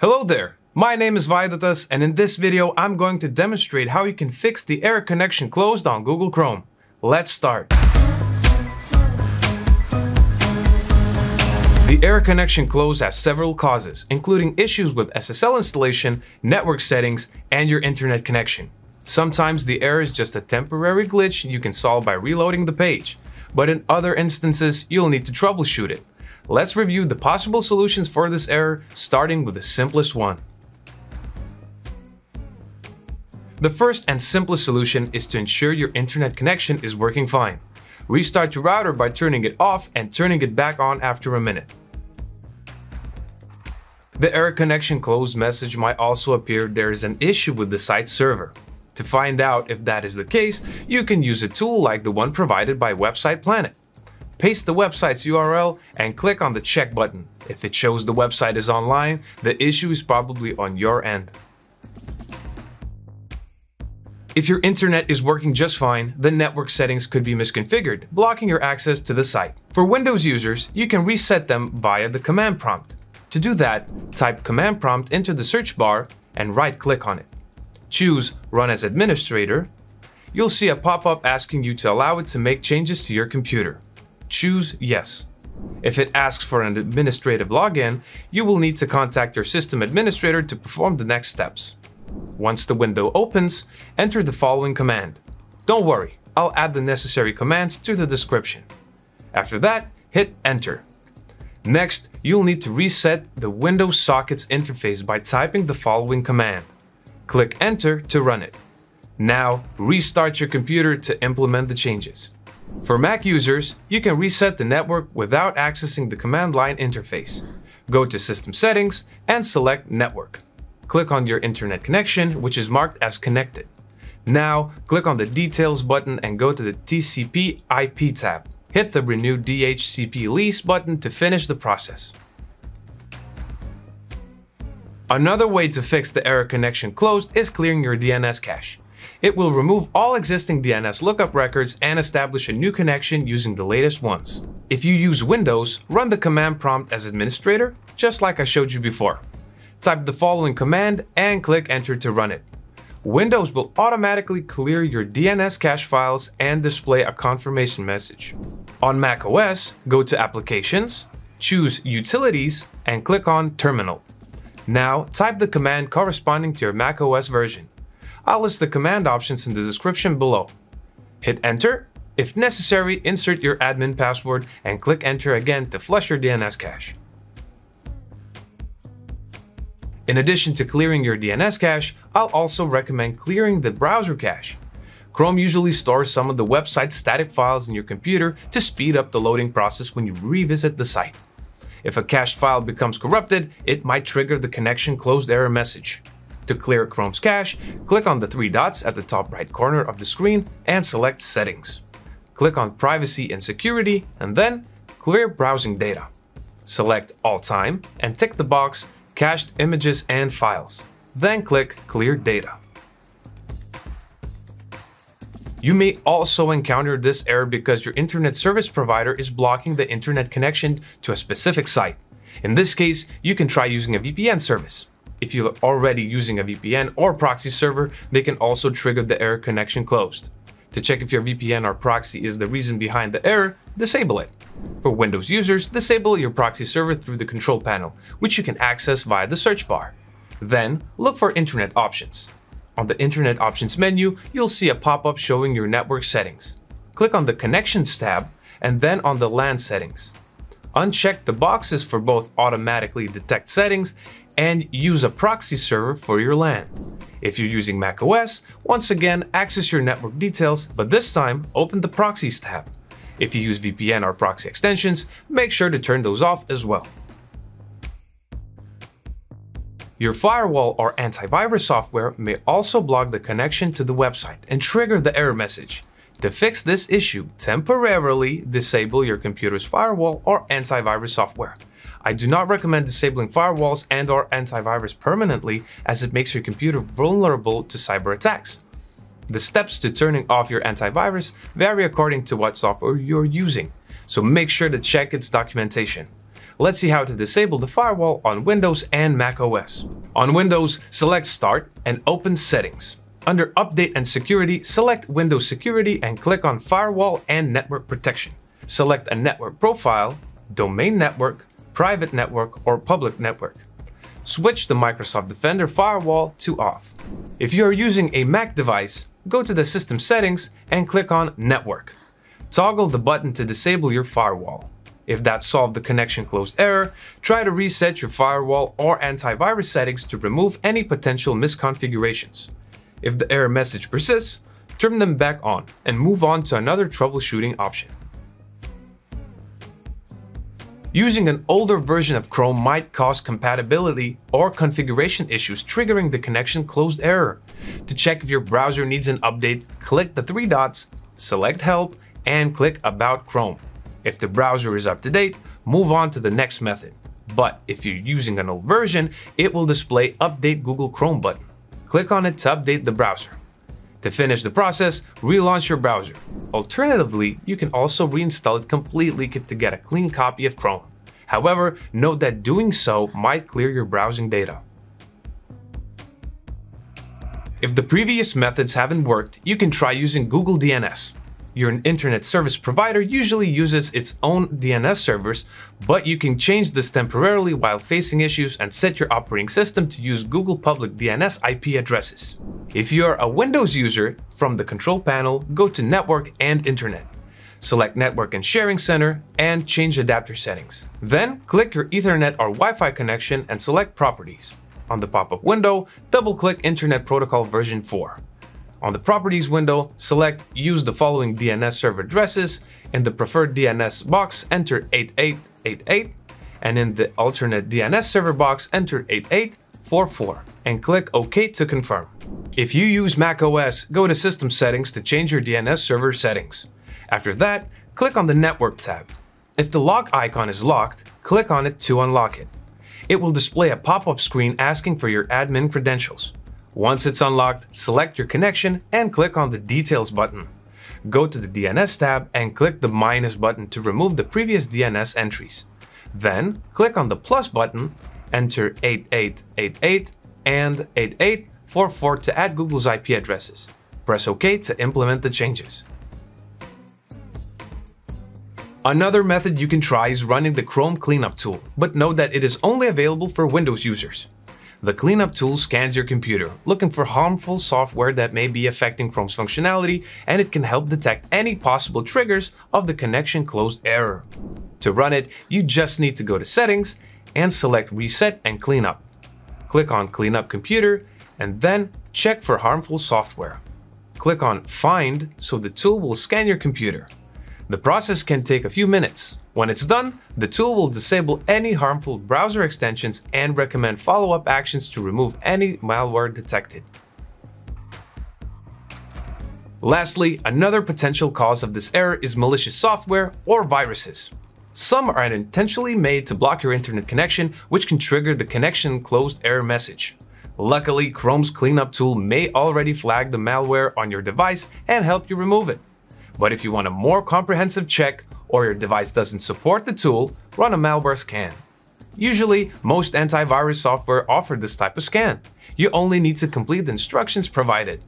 Hello there, my name is Vaidotas and in this video I'm going to demonstrate how you can fix the error connection closed on Google Chrome. Let's start. The error connection close has several causes, including issues with SSL installation, network settings, and your internet connection. Sometimes the error is just a temporary glitch you can solve by reloading the page, but in other instances you'll need to troubleshoot it. Let's review the possible solutions for this error, starting with the simplest one. The first and simplest solution is to ensure your internet connection is working fine. Restart your router by turning it off and turning it back on after a minute. The error connection closed message might also appear there is an issue with the site server. To find out if that is the case, you can use a tool like the one provided by Website Planet. Paste the website's URL and click on the check button. If it shows the website is online, the issue is probably on your end. If your internet is working just fine, the network settings could be misconfigured, blocking your access to the site. For Windows users, you can reset them via the command prompt. To do that, type command prompt into the search bar and right-click on it. Choose Run as Administrator. You'll see a pop-up asking you to allow it to make changes to your computer. Choose Yes. If it asks for an administrative login, you will need to contact your system administrator to perform the next steps. Once the window opens, enter the following command. Don't worry, I'll add the necessary commands to the description. After that, hit enter. Next, you'll need to reset the Windows Sockets interface by typing the following command. Click enter to run it. Now, restart your computer to implement the changes. For Mac users, you can reset the network without accessing the command line interface. Go to System Settings and select Network click on your internet connection, which is marked as connected. Now, click on the Details button and go to the TCP IP tab. Hit the Renew DHCP Lease button to finish the process. Another way to fix the error connection closed is clearing your DNS cache. It will remove all existing DNS lookup records and establish a new connection using the latest ones. If you use Windows, run the command prompt as administrator, just like I showed you before. Type the following command and click enter to run it. Windows will automatically clear your DNS cache files and display a confirmation message. On macOS, go to Applications, choose Utilities, and click on Terminal. Now, type the command corresponding to your macOS version. I'll list the command options in the description below. Hit Enter. If necessary, insert your admin password and click Enter again to flush your DNS cache. In addition to clearing your DNS cache, I'll also recommend clearing the browser cache. Chrome usually stores some of the website's static files in your computer to speed up the loading process when you revisit the site. If a cached file becomes corrupted, it might trigger the connection closed error message. To clear Chrome's cache, click on the three dots at the top right corner of the screen and select Settings. Click on Privacy and Security and then Clear Browsing Data. Select All Time and tick the box cached images and files. Then click Clear Data. You may also encounter this error because your internet service provider is blocking the internet connection to a specific site. In this case, you can try using a VPN service. If you're already using a VPN or proxy server, they can also trigger the error connection closed. To check if your VPN or proxy is the reason behind the error, disable it. For Windows users, disable your proxy server through the control panel, which you can access via the search bar. Then, look for Internet Options. On the Internet Options menu, you'll see a pop-up showing your network settings. Click on the Connections tab and then on the LAN settings. Uncheck the boxes for both automatically detect settings and use a proxy server for your LAN. If you're using macOS, once again access your network details, but this time open the Proxies tab. If you use VPN or proxy extensions, make sure to turn those off as well. Your firewall or antivirus software may also block the connection to the website and trigger the error message. To fix this issue, temporarily disable your computer's firewall or antivirus software. I do not recommend disabling firewalls and or antivirus permanently as it makes your computer vulnerable to cyber attacks. The steps to turning off your antivirus vary according to what software you're using, so make sure to check its documentation. let's see how to disable the firewall on Windows and Mac OS. On Windows, select Start and open Settings. Under Update and Security, select Windows Security and click on Firewall and Network Protection. Select a network profile, domain network, private network, or public network. Switch the Microsoft Defender firewall to off. If you are using a Mac device, go to the System Settings and click on Network. Toggle the button to disable your firewall. If that solved the connection closed error, try to reset your firewall or antivirus settings to remove any potential misconfigurations. If the error message persists, turn them back on and move on to another troubleshooting option. Using an older version of Chrome might cause compatibility or configuration issues triggering the connection closed error. To check if your browser needs an update, click the three dots, select Help, and click About Chrome. If the browser is up to date, move on to the next method. But if you're using an old version, it will display Update Google Chrome button. Click on it to update the browser. To finish the process, relaunch your browser. Alternatively, you can also reinstall it completely to get a clean copy of Chrome. However, note that doing so might clear your browsing data. If the previous methods haven't worked, you can try using Google DNS your internet service provider usually uses its own DNS servers, but you can change this temporarily while facing issues and set your operating system to use Google public DNS IP addresses. If you're a Windows user, from the control panel, go to Network and Internet. Select Network and Sharing Center and change adapter settings. Then click your Ethernet or Wi-Fi connection and select Properties. On the pop-up window, double-click Internet Protocol version 4. On the Properties window, select Use the following DNS server addresses. In the preferred DNS box, enter 8888, and in the alternate DNS server box, enter 8844, and click OK to confirm. If you use macOS, go to System Settings to change your DNS server settings. After that, click on the Network tab. If the lock icon is locked, click on it to unlock it. It will display a pop-up screen asking for your admin credentials. Once it's unlocked, select your connection and click on the Details button. Go to the DNS tab and click the minus button to remove the previous DNS entries. Then, click on the plus button, enter 8888 and 8844 to add Google's IP addresses. Press OK to implement the changes. Another method you can try is running the Chrome Cleanup tool, but note that it is only available for Windows users. The cleanup tool scans your computer, looking for harmful software that may be affecting Chrome's functionality, and it can help detect any possible triggers of the connection closed error. To run it, you just need to go to Settings and select Reset and Cleanup. Click on Cleanup Computer and then check for harmful software. Click on Find so the tool will scan your computer. The process can take a few minutes, when it's done, the tool will disable any harmful browser extensions and recommend follow-up actions to remove any malware detected. Lastly, another potential cause of this error is malicious software or viruses. Some are intentionally made to block your internet connection, which can trigger the connection closed error message. Luckily, Chrome's cleanup tool may already flag the malware on your device and help you remove it. But if you want a more comprehensive check, or your device doesn't support the tool, run a malware scan. Usually, most antivirus software offer this type of scan. You only need to complete the instructions provided.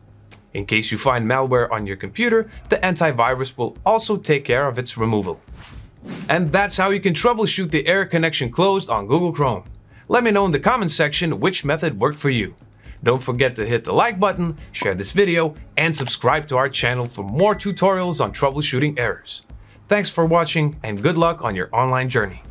In case you find malware on your computer, the antivirus will also take care of its removal. And that's how you can troubleshoot the error connection closed on Google Chrome. Let me know in the comments section which method worked for you. Don't forget to hit the like button, share this video, and subscribe to our channel for more tutorials on troubleshooting errors. Thanks for watching and good luck on your online journey.